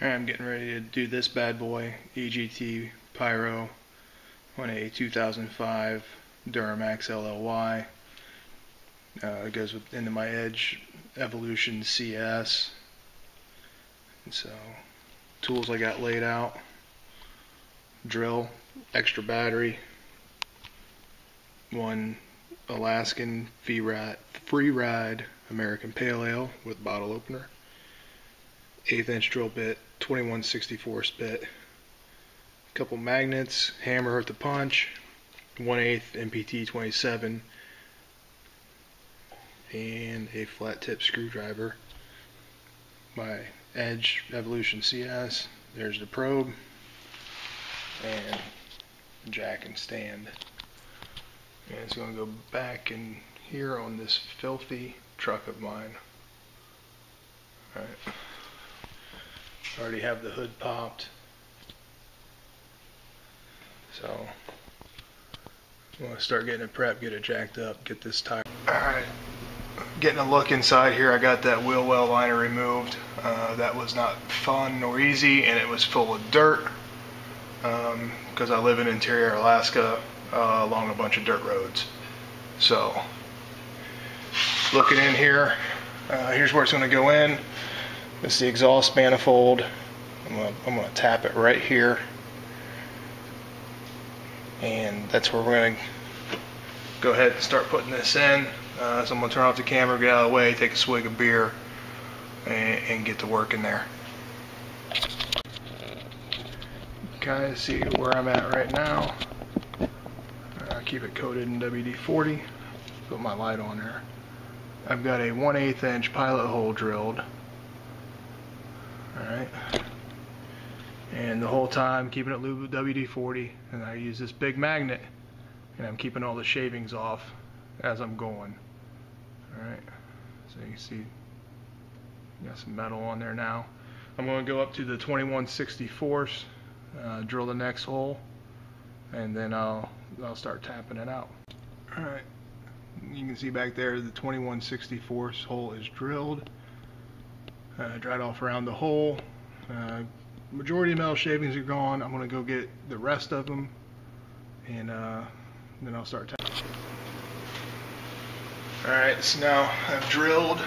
I'm getting ready to do this bad boy, EGT Pyro on a 2005 Duramax LLY. Uh, it goes with, into my Edge Evolution CS. And so, tools I got laid out. Drill, extra battery, one Alaskan free ride, free ride American Pale Ale with bottle opener, eighth inch drill bit, 2164 bit, a couple magnets, hammer at the punch, 1 8 NPT 27, and a flat tip screwdriver. My Edge Evolution CS. There's the probe and jack and stand. And it's going to go back in here on this filthy truck of mine. Alright. Already have the hood popped. So, I'm going to start getting it prepped, get it jacked up, get this tire. Alright. Getting a look inside here, I got that wheel well liner removed. Uh, that was not fun nor easy, and it was full of dirt because um, I live in interior Alaska uh, along a bunch of dirt roads. So, looking in here, uh, here's where it's going to go in. This is the exhaust manifold. I'm going I'm to tap it right here. And that's where we're going to go ahead and start putting this in. Uh, so I'm going to turn off the camera, get out of the way, take a swig of beer, and, and get to work in there. Kind of see where I'm at right now. I keep it coated in WD-40. Put my light on there. I've got a 1 8 inch pilot hole drilled. Alright. And the whole time keeping it lubed with WD-40 and I use this big magnet and I'm keeping all the shavings off as I'm going. Alright. So you see got some metal on there now. I'm going to go up to the 2164, uh, drill the next hole, and then I'll I'll start tapping it out. All right, you can see back there the 2164 hole is drilled. Uh, dried off around the hole. Uh, majority of metal shavings are gone. I'm going to go get the rest of them, and uh, then I'll start tapping. All right, so now I've drilled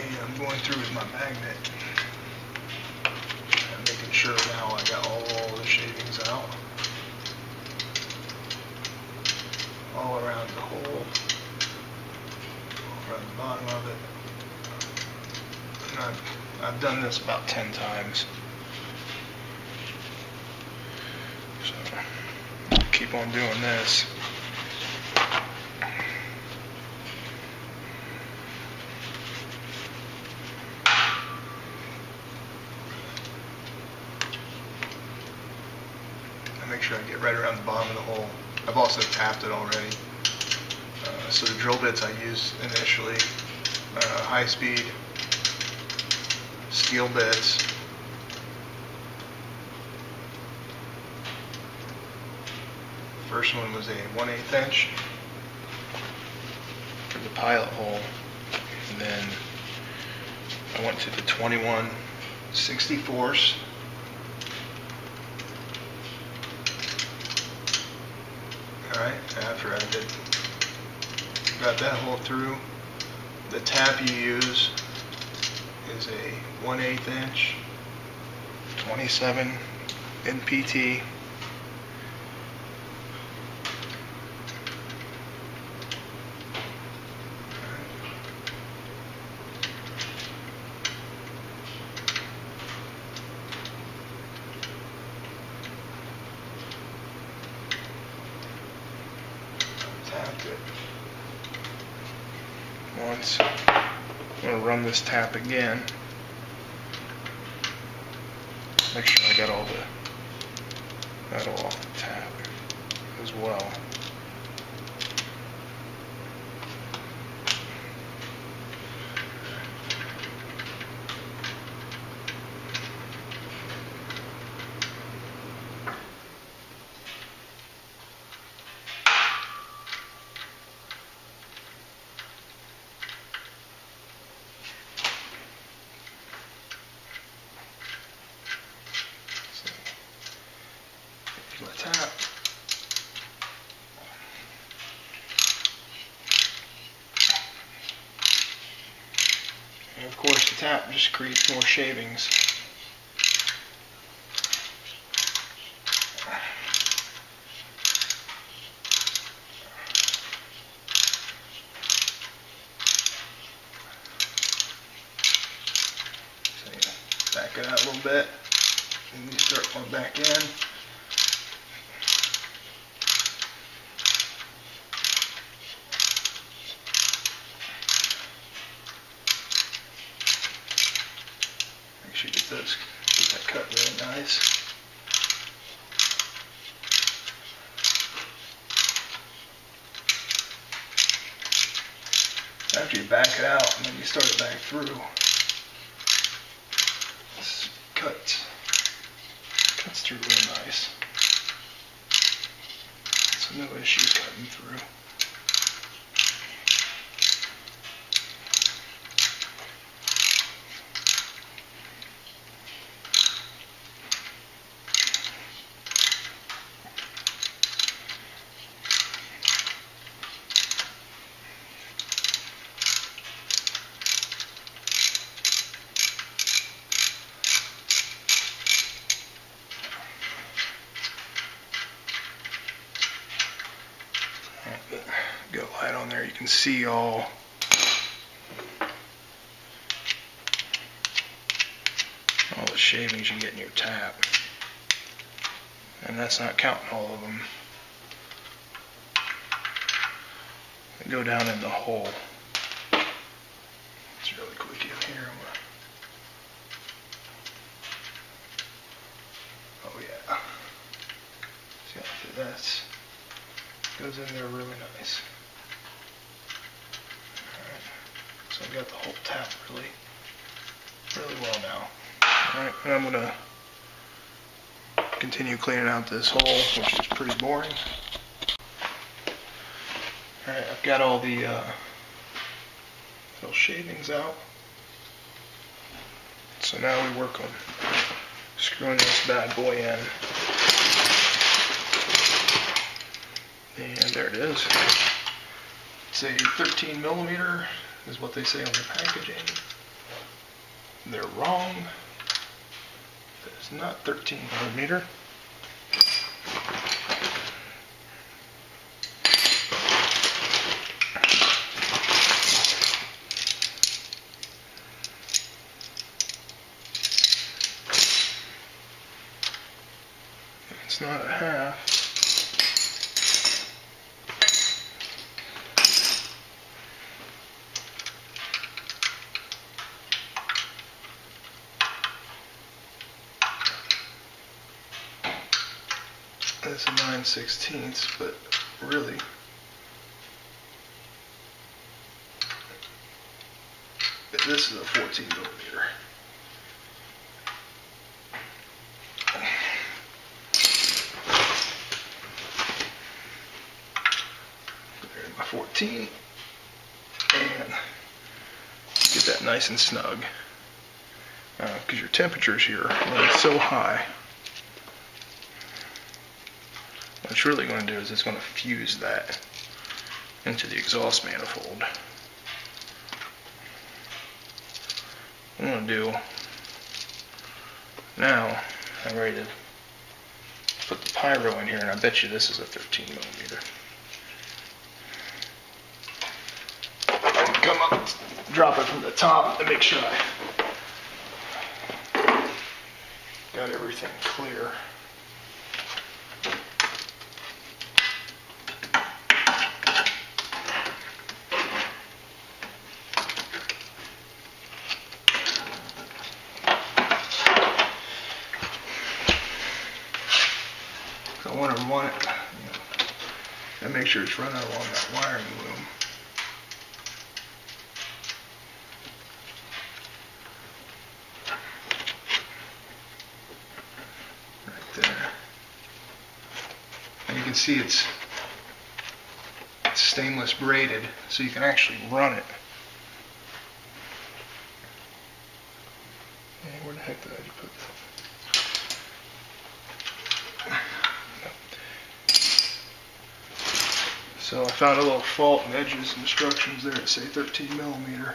and I'm going through with my magnet. I'm making sure now I got all the shavings out. All around the hole. Around the bottom of it. I've, I've done this about 10 times. So, keep on doing this. I make sure I get right around the bottom of the hole. I've also tapped it already. So the drill bits I used initially, uh, high speed steel bits. First one was a 1 8 inch for the pilot hole. And then I went to the 21 64th Alright, after I did got that hole through, the tap you use is a 1 8 inch 27 NPT tapped it I'm going to run this tap again. Make sure I got all the metal off to the. And of course the tap just creates more shavings. So yeah, back it out a little bit and you start going back in. Sure get that cut really nice. After you back it out, and then you start it back through, this cuts, cuts through real nice. So no issue cutting through. Got a light on there, you can see all all the shavings you get in your tap. And that's not counting all of them. They go down in the hole. It's really quick in here. I'm gonna- Oh yeah. See how that's goes in there really nice. Alright. So I got the whole tap really, really well now. Alright, and I'm gonna continue cleaning out this hole, which is pretty boring. Alright, I've got all the uh, little shavings out. So now we work on screwing this bad boy in. And there it is. It's a 13 millimeter, is what they say on the packaging. They're wrong. It is not 13 millimeter. It's not a half. That's a 9 sixteenths, but really. This is a 14 millimeter. There's my 14. And get that nice and snug. Uh, because your temperatures here so high. What it's really going to do is it's going to fuse that into the exhaust manifold. I'm going to do now, I'm ready to put the pyro in here, and I bet you this is a 13 millimeter. Come up, drop it from the top to make sure I got everything clear. I want to run it, you know, and make sure it's running along that wiring loom. Right there. And you can see it's stainless braided, so you can actually run it. Hey, where the heck did I put this? So I found a little fault in edges instructions there that say 13 millimeter.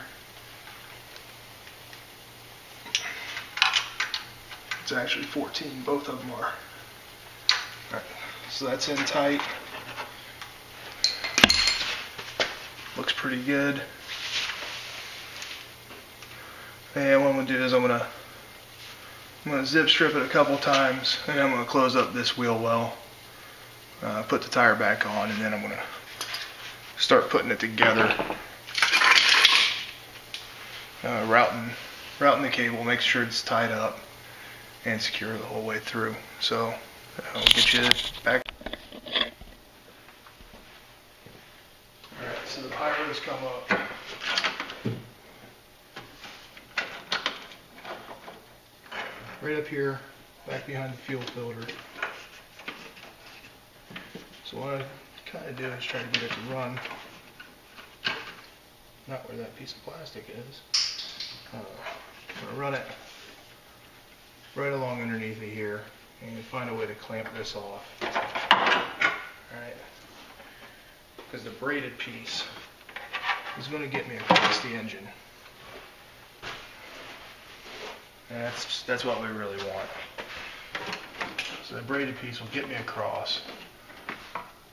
It's actually 14, both of them are. Alright, so that's in tight. Looks pretty good. And what I'm gonna do is I'm gonna I'm gonna zip strip it a couple times, and I'm gonna close up this wheel well, uh, put the tire back on, and then I'm gonna start putting it together. Uh, routing routing the cable, make sure it's tied up and secure the whole way through. So I'll get you back. Alright, so the pyros come up. Right up here, back behind the fuel filter. So what I kind of do is try to get it to run. Not where that piece of plastic is. Uh, I'm gonna run it right along underneath it here and find a way to clamp this off. Alright. Because the braided piece is going to get me across the engine. That's, that's what we really want. So the braided piece will get me across.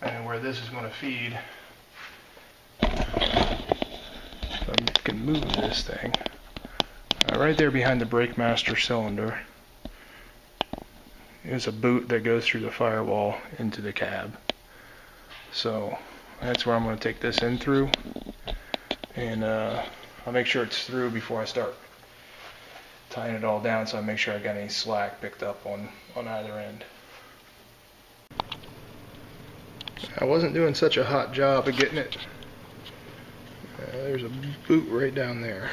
And where this is going to feed, I can move this thing, uh, right there behind the brake master cylinder is a boot that goes through the firewall into the cab. So that's where I'm going to take this in through. And uh, I'll make sure it's through before I start tying it all down so I make sure I got any slack picked up on, on either end. I wasn't doing such a hot job of getting it. Uh, there's a boot right down there.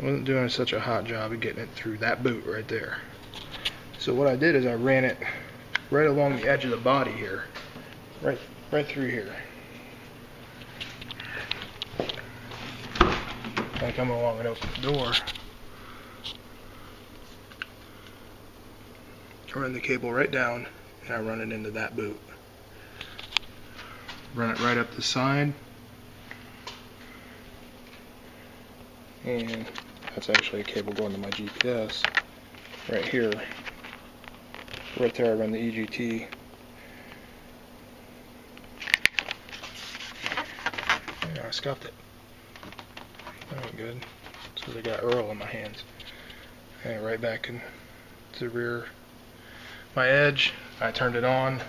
Wasn't doing such a hot job of getting it through that boot right there. So what I did is I ran it right along the edge of the body here. Right, right through here. I come along and open the door. Run the cable right down and I run it into that boot. Run it right up the side. And that's actually a cable going to my GPS right here. Right there I run the EGT. Yeah, I scuffed it. That ain't good. So I got Earl in my hands. And right back in to the rear my edge. I turned it on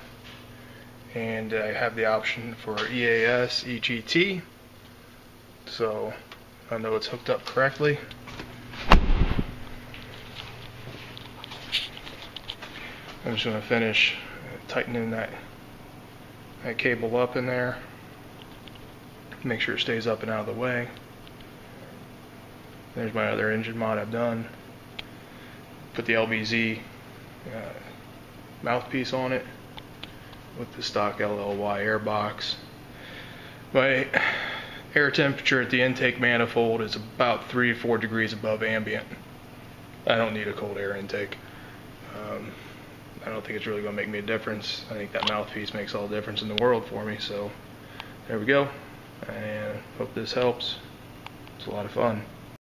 and I have the option for EAS EGT so I know it's hooked up correctly I'm just going to finish tightening that, that cable up in there. Make sure it stays up and out of the way. There's my other engine mod I've done. Put the LBZ uh, mouthpiece on it with the stock LLY air box. My air temperature at the intake manifold is about 3 to 4 degrees above ambient. I don't need a cold air intake. Um, I don't think it's really going to make me a difference. I think that mouthpiece makes all the difference in the world for me. So there we go. And hope this helps. It's a lot of fun.